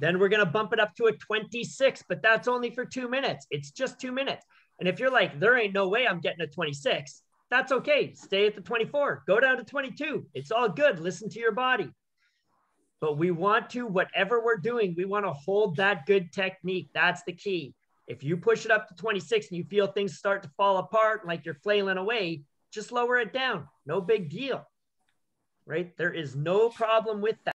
Then we're going to bump it up to a 26, but that's only for two minutes. It's just two minutes. And if you're like, there ain't no way I'm getting a 26, that's okay. Stay at the 24, go down to 22. It's all good. Listen to your body. But we want to, whatever we're doing, we want to hold that good technique. That's the key. If you push it up to 26 and you feel things start to fall apart, like you're flailing away, just lower it down. No big deal. Right? There is no problem with that.